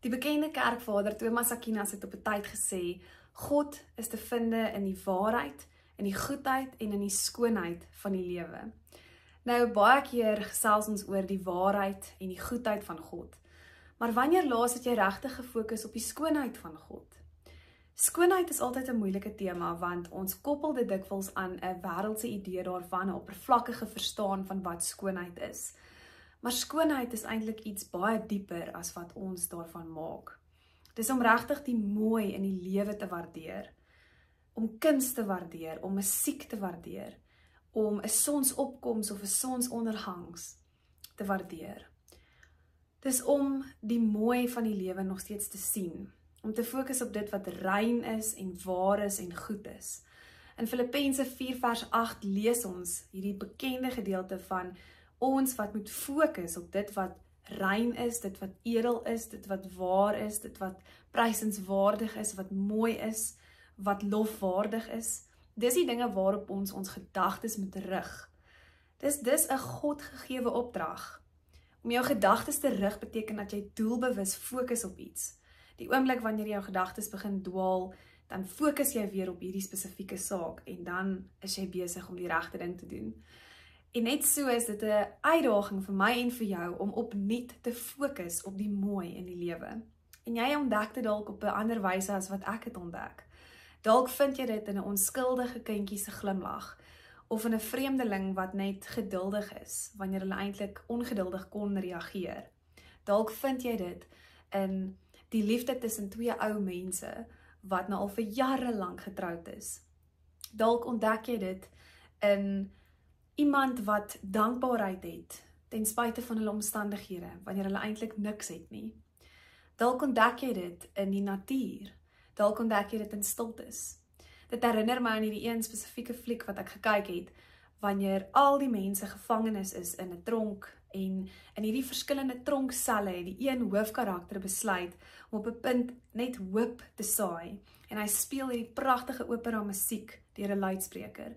Die bekende kerkvader Thomas Aquinas het op 'n tyd gesê: God is te vind in die waarheid, in die goedheid en in die skoonheid van die lewe. Nou baie keer gesels ons oor die waarheid en die goedheid van God. Maar wanneer laas het jy regtig gefokus op die skoonheid van God? Skoonheid is altyd 'n moeilike tema want ons koppel dit dikwels aan 'n wêreldse idee daarvan, 'n oppervlakkige verstaan van wat skoonheid is. Maar skoonheid is eintlik iets baie dieper as wat ons daarvan maak. Dis om regtig die mooi in die lewe te waardeer, om kuns te waardeer, om musiek te waardeer, om 'n sonsopkoms of 'n sonsondergangs te waardeer. Dis om die mooi van die lewe nog steeds te sien, om te fokus op dit wat rein is en waar is en goed is. In Filippense 4 vers 8 lees ons hierdie bekende gedeelte van ons wat moet fokus op dit wat rein is, dit wat edel is, dit wat waar is, dit wat prysenswaardig is, wat mooi is, wat lofwaardig is. Dis die dinge waarop ons ons gedagtes moet rig. Dis dis 'n Godgegewe opdrag. Om jou gedagtes te rig beteken dat jy doelbewus fokus op iets. Die oomblik wanneer jou gedagtes begin dwaal, dan fokus jy weer op hierdie spesifieke saak en dan is jy besig om die regte ding te doen. En net so is dit 'n uitdaging vir my en vir jou om opnuut te fokus op die mooi in die lewe. En jy ontdek dit dalk op 'n ander wyse as wat ek dit ontdek. Dalk vind jy dit in 'n onskuldige kindjie se glimlag of in 'n vreemdeling wat net geduldig is wanneer hulle eintlik ongeduldig kon reageer. Dalk vind jy dit in die liefde tussen twee ou mense wat nou al vir jare lank getroud is. Dalk ontdek jy dit in iemand wat dankbaarheid het ten spyte van hulle omstandighede wanneer hulle eintlik niks het nie. Dalk ontdek jy dit in die natuur. Dalk ontdek jy dit in stiltes. Dit herinner my aan hierdie een spesifieke fliek wat ek gekyk het wanneer al die mense gevangenes is in 'n tronk en in hierdie verskillende tronkselle het die een hoofkarakter besluit om op 'n punt net hoop te saai en hy speel hierdie pragtige opera musiek deur 'n luidspreker.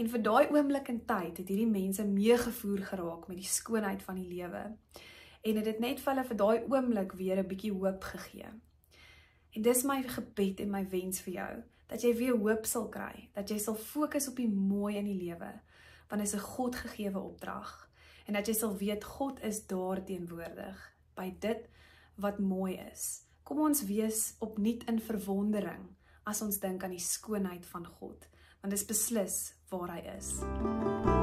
En vir daai oomblik in tyd het hierdie mense meegevoer geraak met die skoonheid van die lewe. En dit het net vir hulle vir daai oomblik weer 'n bietjie hoop gegee. En dis my gebed en my wens vir jou, dat jy weer hoop sal kry, dat jy sal fokus op die mooi in die lewe, want dit is 'n Godgegewe opdrag. En dat jy sal weet God is daar teenwoordig by dit wat mooi is. Kom ons wees opnuut in verwondering as ons dink aan die skoonheid van God want dit is beslis waar hy is.